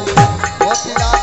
मोतीलाल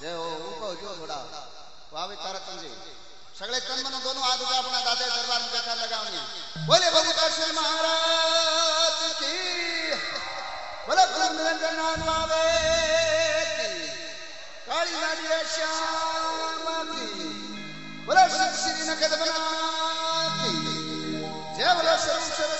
जे हो, उनको जो थोड़ा वावे तारा समझे सगळे तन मन दोनों हाथ उठा, अपना दादा दरबार में बेकार लगावनी बोले भगवता श्री महाराज की। बोले ब्रह्मरंजन वावे की। काली नारी श्याम की। बोले श्री श्री नखत बना की। जय बोले सर्व सर्व